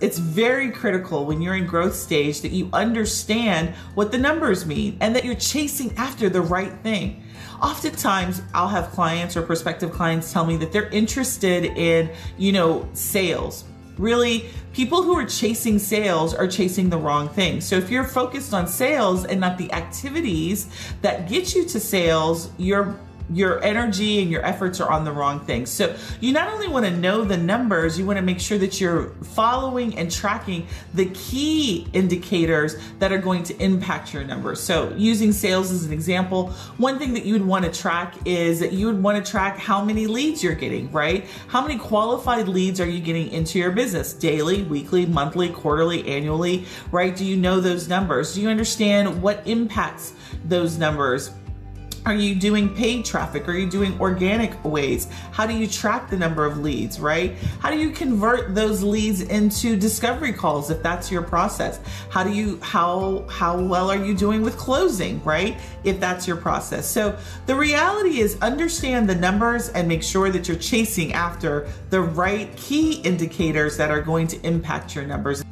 It's very critical when you're in growth stage that you understand what the numbers mean and that you're chasing after the right thing. Oftentimes, I'll have clients or prospective clients tell me that they're interested in, you know, sales. Really, people who are chasing sales are chasing the wrong thing. So if you're focused on sales and not the activities that get you to sales, you're your energy and your efforts are on the wrong thing. So you not only want to know the numbers, you want to make sure that you're following and tracking the key indicators that are going to impact your numbers. So using sales as an example, one thing that you would want to track is that you would want to track how many leads you're getting, right? How many qualified leads are you getting into your business daily, weekly, monthly, quarterly, annually, right? Do you know those numbers? Do you understand what impacts those numbers? Are you doing paid traffic? Are you doing organic ways? How do you track the number of leads, right? How do you convert those leads into discovery calls if that's your process? How do you how how well are you doing with closing, right? If that's your process. So the reality is understand the numbers and make sure that you're chasing after the right key indicators that are going to impact your numbers.